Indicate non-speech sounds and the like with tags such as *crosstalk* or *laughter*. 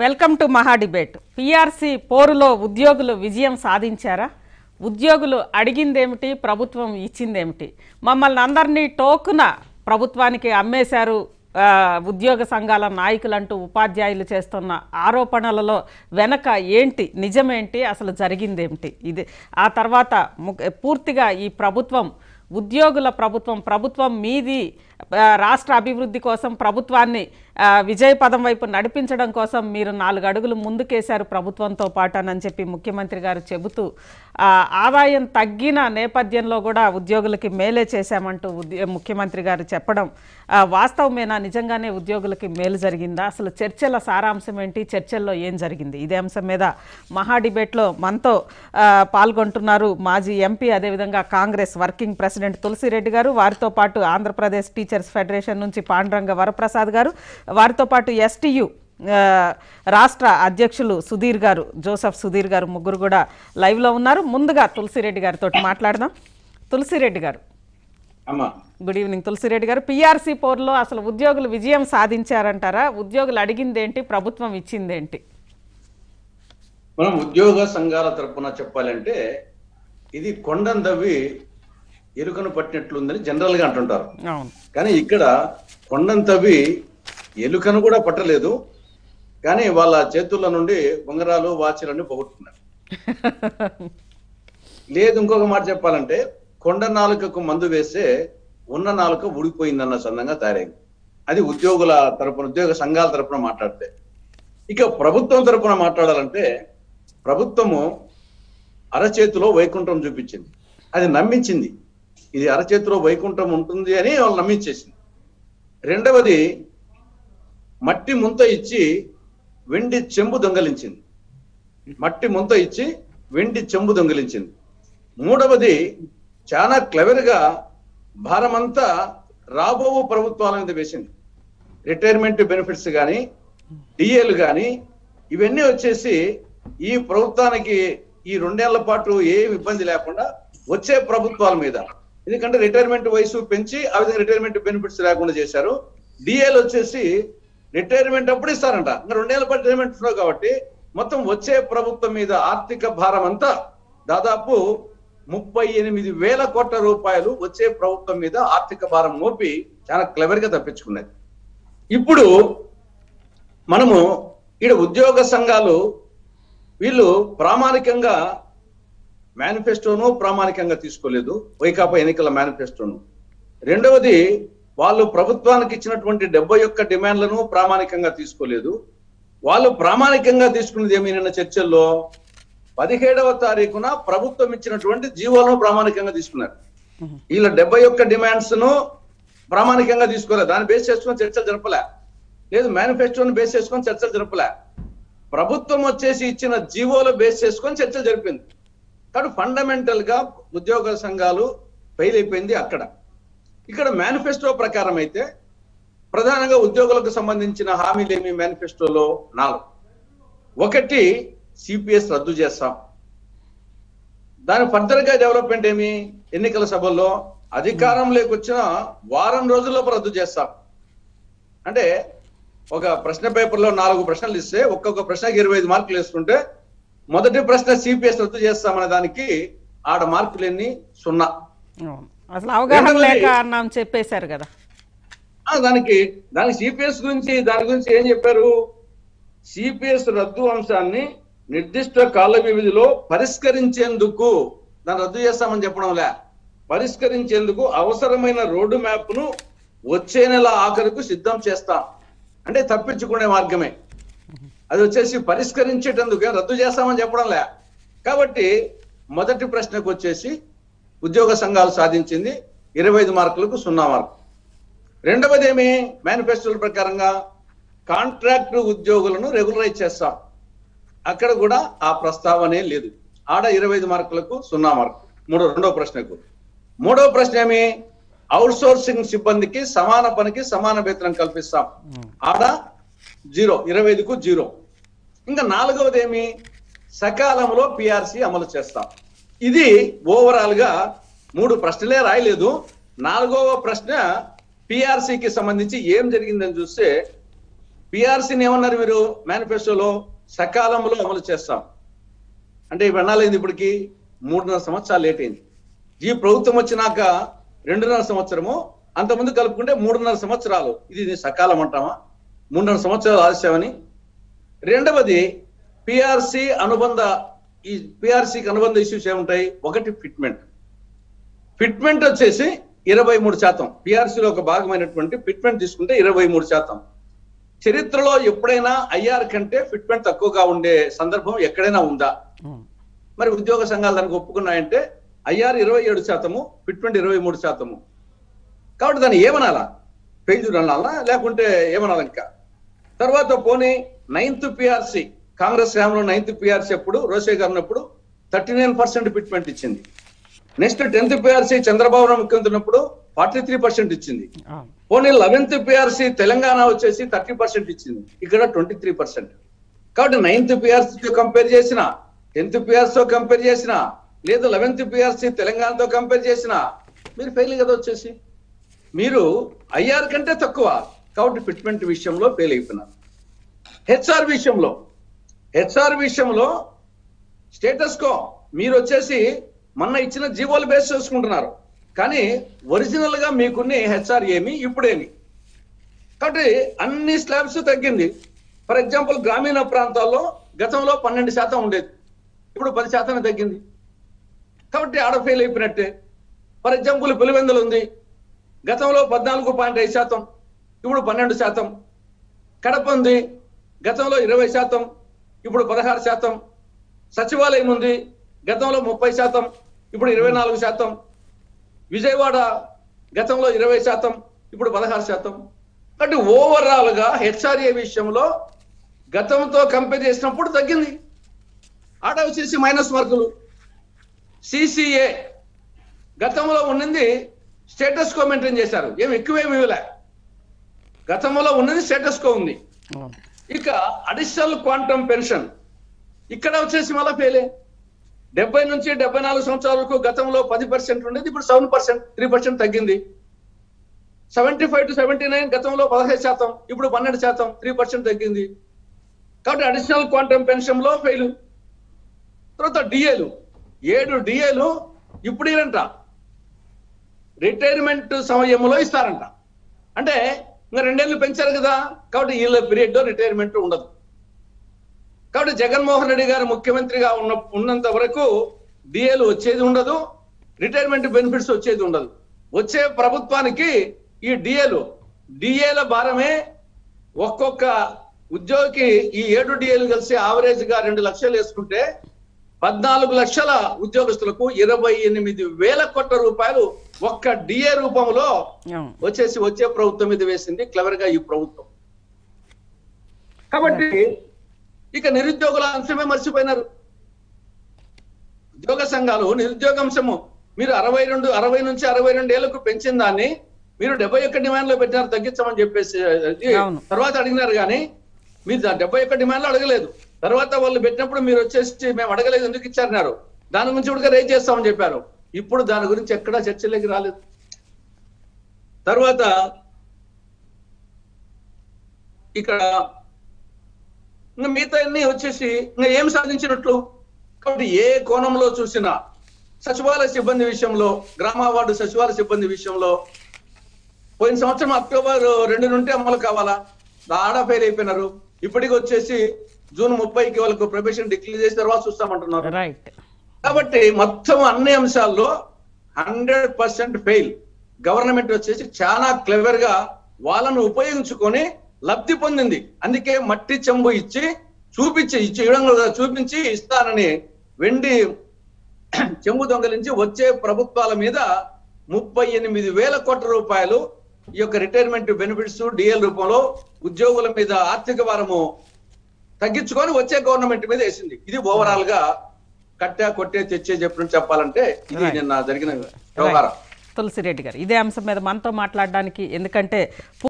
Welcome to Maha debate. PRC పోరులో ఉద్యోగులు విజయం సాధించారా? ఉద్యోగులు అడిగిందేమిటి? ప్రభుత్వం ఇచ్చిందేమిటి? మమ్మల్ని అందరినీ టోకున ప్రభుత్వానికి అమ్మేశారు ఉద్యోగ సంఘాల నాయకులంటూ ఉపాధ్యాయులు చేస్తున్న ఆరోపణలలో వెనక ఏంటి నిజమేంటి అసలు జరిగిందేమిటి? ఇది ఆ తర్వాత పూర్తిగా ఈ ప్రభుత్వం ఉద్యోగుల ప్రభుత్వం ప్రభుత్వం మీది రాష్ట్ర అభివృద్ధి కోసం ప్రభుత్వాన్ని విజయ పదం వైపు నడిపించడం కోసం మీరు నాలుగు అడుగులు ముందుకేశారు ప్రభుత్వంతో పాటు అని చెప్పి ముఖ్యమంత్రి గారు చెబుతూ ఆదాయం తగ్గిన నేపథ్యంలో కూడా ఉద్యోగులకి మేలే చేశామంటూ ముఖ్యమంత్రి గారు చెప్పడం వాస్తవమేనా? నిజంగానే ఉద్యోగులకి మేలు జరిగిందా? అసలు చర్చల సారాంశం ఏంటి? చర్చల్లో ఏం జరిగింది? ఇదే అంశం మీద మహా డిబేట్లో మనతో పాల్గొంటున్నారు మాజీ ఎంపీ అదేవిధంగా కాంగ్రెస్ వర్కింగ్ ప్రెసిడెంట్ తులసిరెడ్డి గారు. వారితో పాటు ఆంధ్రప్రదేశ్ టీచర్స్ ఫెడరేషన్ నుంచి పాండురంగ వరప్రసాద్ గారు వారితో పాటు ఎస్టీయు రాష్ట్ర అధ్యక్షులు సుధీర్ గారు జోసఫ్ సుధీర్ గారు ముగ్గురు కూడా లైవ్లో ఉన్నారు. ముందుగా తులసిరెడ్డి గారితో మాట్లాడదాం. తులసిరెడ్డి గారు. Good evening. తులసిరెడ్డి గారు పిఆర్సీ పోర్లో అసలు ఉద్యోగులు విజయం సాధించారంటారా? ఉద్యోగులు అడిగిందేంటి? ప్రభుత్వం ఇచ్చిందేంటి? మనం ఉద్యోగ సంఘాల తరపున చెప్పాలంటే ఇది కొండను దవ్వి ఎరుకను పట్టినట్లుందని జనరల్గా అంటుంటారు కానీ ఇక్కడ కొండను తవ్వి ఎలుకను కూడా పట్టలేదు. కానీ వాళ్ళ చేతుల నుండి ఉంగరాలు వాచీలన్నీ పోగొట్టుకున్నారు. *laughs* లేదు ఇంకొక మాట చెప్పాలంటే కొండ నాలుకకు మందు వేస్తే ఉన్న నాలుక ఊడిపోయిందన్న సందంగా తయారైంది. అది ఉద్యోగుల తరపున ఉద్యోగ సంఘాల తరపున మాట్లాడితే. ఇక ప్రభుత్వం తరపున మాట్లాడాలంటే ప్రభుత్వము అరచేతిలో వైకుంఠం చూపించింది. అది నమ్మించింది. ఇది అరచేతిలో వైకుంఠం ఉంటుంది అని వాళ్ళు నమ్మించేసింది. రెండవది మట్టి ముంత ఇచ్చి వెండి చెంబు దొంగలించింది. మట్టి ముంత ఇచ్చి వెండి చెంబు దొంగిలించింది. మూడవది చాలా క్లెవర్గా భారమంతా రాబో ప్రభుత్వాల మీద వేసింది. రిటైర్మెంట్ బెనిఫిట్స్ కానీ డిఏలు కానీ ఇవన్నీ వచ్చేసి ఈ ప్రభుత్వానికి ఈ రెండేళ్ళ పాటు ఏ ఇబ్బంది లేకుండా వచ్చే ప్రభుత్వాల మీద ఎందుకంటే రిటైర్మెంట్ వయసు పెంచి ఆ విధంగా రిటైర్మెంట్ బెనిఫిట్స్ లేకుండా చేశారు. డిఏలు వచ్చేసి రిటైర్మెంట్ అప్పుడు ఇస్తారంట. ఇంకా రెండేళ్ళ పాటు రిటైర్మెంట్ ఉన్నావు కాబట్టి మొత్తం వచ్చే ప్రభుత్వం మీద ఆర్థిక భారం అంతా దాదాపు ముప్పై ఎనిమిది వేల కోట్ల రూపాయలు వచ్చే ప్రభుత్వం మీద ఆర్థిక భారం మోపి చాలా క్లెవర్గా తప్పించుకున్నది. ఇప్పుడు మనము ఈడ ఉద్యోగ సంఘాలు వీళ్ళు ప్రామాణికంగా మేనిఫెస్టోను ప్రామాణికంగా తీసుకోలేదు వైకాపా ఎన్నికల మేనిఫెస్టోను. రెండవది వాళ్ళు ప్రభుత్వానికి ఇచ్చినటువంటి డెబ్బై ఒక్క డిమాండ్లను ప్రామాణికంగా తీసుకోలేదు. వాళ్ళు ప్రామాణికంగా తీసుకున్నది ఏమి నిన్న చర్చల్లో? పదిహేడవ తారీఖున ప్రభుత్వం ఇచ్చినటువంటి జీవోలను ప్రామాణికంగా తీసుకున్నారు. వీళ్ళ డెబ్బై ఒక్క డిమాండ్స్ను ప్రామాణికంగా తీసుకోలేదు దాన్ని బేస్ చేసుకొని చర్చలు జరపలే. లేదు మేనిఫెస్టోని బేస్ చేసుకొని చర్చలు జరపలే. ప్రభుత్వం వచ్చేసి ఇచ్చిన జీవోలు బేస్ చేసుకొని చర్చలు జరిపింది. కాబట్టి ఫండమెంటల్గా ఉద్యోగ సంఘాలు ఫెయిల్ అయిపోయింది అక్కడ. ఇక్కడ మేనిఫెస్టో ప్రకారం అయితే ప్రధానంగా ఉద్యోగులకు సంబంధించిన హామీలు ఏమి మేనిఫెస్టోలో నాలుగు. ఒకటి సిపిఎస్ రద్దు చేస్తాం. దాని ఫర్దర్గా డెవలప్మెంట్ ఏమి? ఎన్నికల సభల్లో అధికారంలోకి వచ్చిన వారం రోజుల్లోపు రద్దు చేస్తాం. అంటే ఒక ప్రశ్న పేపర్లో నాలుగు ప్రశ్నలు ఇస్తే ఒక్కొక్క ప్రశ్నకి ఇరవై ఐదు మార్కులు వేసుకుంటే మొదటి ప్రశ్న సిపిఎస్ రద్దు చేస్తామనే దానికి ఆడ మార్కులు ఎన్ని సున్నా. అసలు అవగాహన లేక అన్నాం చెప్పేశారు కదా. దానికి దానికి సిపిఎస్ గురించి దాని గురించి ఏం చెప్పారు? సిపిఎస్ రద్దు అంశాన్ని నిర్దిష్ట కాల వ్యవధిలో పరిష్కరించేందుకు దాన్ని రద్దు చేస్తామని చెప్పడం లే పరిష్కరించేందుకు అవసరమైన రోడ్డు మ్యాప్ను వచ్చే నెల ఆఖరుకు సిద్ధం చేస్తాం. అంటే తప్పించుకునే మార్గమే. అది వచ్చేసి పరిష్కరించేటందుకే రద్దు చేస్తామని చెప్పడం లే. కాబట్టి మొదటి ప్రశ్నకు వచ్చేసి ఉద్యోగ సంఘాలు సాధించింది ఇరవై ఐదు మార్కులకు సున్నా మార్కు. రెండవది ఏమి? మేనిఫెస్టోల ప్రకారంగా కాంట్రాక్ట్ ఉద్యోగులను రెగ్యులరైజ్ చేస్తాం. అక్కడ కూడా ఆ ప్రస్తావనే లేదు. ఆడ ఇరవై ఐదు మార్కులకు సున్నా మార్కు. మూడో రెండో ప్రశ్నకు. మూడో ప్రశ్న ఏమి? అవుట్ సోర్సింగ్ సిబ్బందికి సమాన పనికి సమాన వేతనం కల్పిస్తాం. ఆడ జీరో ఇరవై ఐదుకు జీరో. ఇంకా నాలుగవది ఏమి సకాలంలో పిఆర్సి అమలు చేస్తాం. ఇది ఓవరాల్గా మూడు ప్రశ్నలే రాయలేదు. నాలుగవ ప్రశ్న పిఆర్సీకి సంబంధించి ఏం జరిగిందని చూస్తే పిఆర్సీని ఏమన్నారు మీరు? మేనిఫెస్టోలో సకాలంలో అమలు చేస్తాం. అంటే ఇప్పుడు ఎన్నాలైంది ఇప్పటికి? మూడున్నర సంవత్సరాలు లేట్ అయింది ఈ ప్రభుత్వం వచ్చినాక రెండున్నర సంవత్సరము అంతకుముందు కలుపుకుంటే మూడున్నర సంవత్సరాలు. ఇది సకాలం అంటామా? మూడున్నర సంవత్సరాలు ఆలస్యమని రెండవది పిఆర్సి అనుబంధ ఈ పిఆర్సికి అనుబంధ ఇష్యూస్ ఏముంటాయి? ఒకటి ఫిట్మెంట్ ఫిట్మెంట్ వచ్చేసి ఇరవై మూడు శాతం. పిఆర్సీలో ఒక భాగమైనటువంటి ఫిట్మెంట్ తీసుకుంటే ఇరవై మూడు శాతం. చరిత్రలో ఎప్పుడైనా ఐఆర్ కంటే ఫిట్మెంట్ తక్కువగా ఉండే సందర్భం ఎక్కడైనా ఉందా. మరి ఉద్యోగ సంఘాలు దానికి ఒప్పుకున్నాయంటే ఐఆర్ ఇరవై ఏడు శాతము ఫిట్మెంట్ ఇరవై మూడు శాతము. కాబట్టి దాన్ని ఏమనాలా? ఫెయిల్యూర్ అనాలా? లేకుంటే ఏమనాలి ఇంకా? తర్వాత పోనీ నైన్త్ పిఆర్సి కాంగ్రెస్ హయాంలో నైన్త్ పిఆర్సి అప్పుడు రోసే గారు ఉన్నప్పుడు థర్టీ నైన్ పర్సెంట్ ఫిట్మెంట్ ఇచ్చింది. Next tenth PRC Chandrababu Naidu ముఖ్యమంత్రి ఉన్నప్పుడు ఫార్టీ త్రీ పర్సెంట్ ఇచ్చింది. పోనీ లెవెన్త్ పిఆర్సి తెలంగాణ వచ్చేసి థర్టీ పర్సెంట్ ఇచ్చింది. ఇక్కడ ట్వంటీ త్రీ పర్సెంట్. కాబట్టి నైన్త్ పిఆర్సీతో కంపేర్ చేసిన టెన్త్ పిఆర్సీతో కంపేర్ చేసిన లేదు లెవెన్త్ పిఆర్సీ తెలంగాణతో కంపేర్ చేసిన మీరు ఫెయిల్ కదా వచ్చేసి. మీరు ఐఆర్ కంటే తక్కువ. కాబట్టి ఫిట్మెంట్ విషయంలో ఫెయిల్ అయిపోయినారు. హెచ్ఆర్ విషయంలో హెచ్ఆర్ విషయంలో స్టేటస్ కో మీరు వచ్చేసి మొన్న ఇచ్చిన జీవోలు బేస్ చేసుకుంటున్నారు. కానీ ఒరిజినల్గా మీకున్న హెచ్ఆర్ ఏమి ఇప్పుడేమి? కాబట్టి అన్ని స్లాబ్స్ తగ్గింది. ఫర్ ఎగ్జాంపుల్ గ్రామీణ ప్రాంతాల్లో గతంలో పన్నెండు శాతం ఉండేది. ఇప్పుడు పది శాతం తగ్గింది. కాబట్టి ఆడ ఫెయిల్ అయిపోయినట్టే. ఫర్ ఎగ్జాంపుల్ పులివెందులు ఉంది. గతంలో పద్నాలుగు పాయింట్ ఐదు శాతం. ఇప్పుడు పన్నెండు శాతం. కడప ఉంది. గతంలో ఇరవై శాతం ఇప్పుడు పదహారు శాతం. సచివాలయం ఉంది గతంలో ముప్పై శాతం ఇప్పుడు ఇరవై నాలుగు శాతం. విజయవాడ గతంలో ఇరవై శాతం ఇప్పుడు పదహారు శాతం. అంటే ఓవరాల్గా హెచ్ఆర్ఏ విషయంలో గతంతో కంపేర్ చేసినప్పుడు తగ్గింది. ఆట వచ్చేసి మైనస్ మార్కులు. సిసిఏ గతంలో ఉన్నది స్టేటస్ కో మెయింటైన్ చేశారు. ఏమి ఎక్కువేమి ఇవ్వలే. గతంలో ఉన్నది స్టేటస్ కో ఉంది. ఇక అడిషనల్ క్వాంటమ్ పెన్షన్. ఇక్కడ వచ్చేసి మళ్ళా ఫెయిలే డెబ్బై నుంచి డెబ్బై నాలుగు సంవత్సరాల వరకు గతంలో పది పర్సెంట్ ఉండేది ఇప్పుడు సెవెన్ పర్సెంట్ త్రీ పర్సెంట్ తగ్గింది. Seventy five to seventy nine గతంలో పదహైదు శాతం ఇప్పుడు పన్నెండు శాతం త్రీ పర్సెంట్ తగ్గింది. కాబట్టి అడిషనల్ క్వాంటమ్ పెన్షన్లో ఫెయిల్ తర్వాత డిఏలు ఏడు డిఏలు ఇప్పుడు ఇవ్వరంట. రిటైర్మెంట్ సమయంలో ఇస్తారంట. అంటే ఇంకా రెండేళ్ళు పెంచారు కదా. కాబట్టి వీళ్ళ పీరియడ్ రిటైర్మెంట్ ఉండదు. కాబట్టి జగన్మోహన్ రెడ్డి గారు ముఖ్యమంత్రిగా ఉన్న ఉన్నంత వరకు డిఏలు వచ్చేది ఉండదు రిటైర్మెంట్ బెనిఫిట్స్ వచ్చేది ఉండదు. వచ్చే ప్రభుత్వానికి ఈ డిఏలు డిఏల భారమే ఒక్కొక్క ఉద్యోగికి ఈ ఏడు డిఏలు కలిసి యావరేజ్గా రెండు లక్షలు వేసుకుంటే పద్నాలుగు లక్షల ఉద్యోగస్తులకు ఇరవై ఎనిమిది వేల కోట్ల రూపాయలు ఒక్క డిఏ రూపంలో. వచ్చేసి వచ్చే ప్రభుత్వం మీద వేసింది. క్లవర్గా ఈ ప్రభుత్వం. కాబట్టి ఇక నిరుద్యోగుల అంశమే మర్చిపోయినారు. ఉద్యోగ సంఘాలు నిరుద్యోగ అంశము. మీరు అరవై రెండు అరవై నుంచి అరవై రెండు ఏళ్ళకు పెంచిన దాన్ని మీరు డెబ్బై ఒక్క డిమాండ్లో పెట్టినారు తగ్గించమని చెప్పేసి. తర్వాత అడిగినారు కానీ మీరు డెబ్బై ఒక్క డిమాండ్లో అడగలేదు. తర్వాత వాళ్ళు పెట్టినప్పుడు మీరు వచ్చేసి మేము అడగలేదు ఎందుకు ఇచ్చారన్నారు. దాని గురించి కూడా రేజ్ చేస్తామని చెప్పారు. ఇప్పుడు దాని గురించి ఎక్కడా చర్చలోకి రాలేదు. తర్వాత ఇక్కడ ఇంకా మిగతా అన్ని వచ్చేసి ఇంకా ఏం సాధించినట్లు? కాబట్టి ఏ కోణంలో చూసినా సచివాలయ సిబ్బంది విషయంలో గ్రామ వార్డు సచివాలయ సిబ్బంది విషయంలో పోయిన సంవత్సరం అక్టోబర్ రెండు నుండి అమలు కావాలా? ఆడ ఫెయిల్ అయిపోయినారు. ఇప్పటికి వచ్చేసి జూన్ ముప్పైకి వాళ్ళకు ప్రొఫెషన్ డిక్లేర్ చేసిన తర్వాత చూస్తామంటున్నారు. రైట్ కాబట్టి మొత్తం అన్ని అంశాల్లో హండ్రెడ్ పర్సెంట్ ఫెయిల్. గవర్నమెంట్ వచ్చేసి చాలా క్లెవర్గా వాళ్ళను ఉపయోగించుకొని లబ్ధి పొందింది. అందుకే మట్టి చెంబు ఇచ్చి చూపించి ఇచ్చి చూపించి ఇస్తానని వెండి చెంబు దొంగలించి వచ్చే ప్రభుత్వాల మీద ముప్పై ఎనిమిది వేల కోట్ల రూపాయలు ఈ యొక్క రిటైర్మెంట్ బెనిఫిట్స్ డిఎల్ రూపంలో ఉద్యోగుల మీద ఆర్థిక భారము తగ్గించుకొని వచ్చే గవర్నమెంట్ మీద వేసింది. ఇది ఓవరాల్గా కట్టా కొట్టే తెచ్చే చెప్పినట్టు చెప్పాలంటే ఇది. నిన్న జరిగిన వ్యవహారం. తులసిరెడ్డి గారు ఇదే అంశం మీద మనతో మాట్లాడడానికి ఎందుకంటే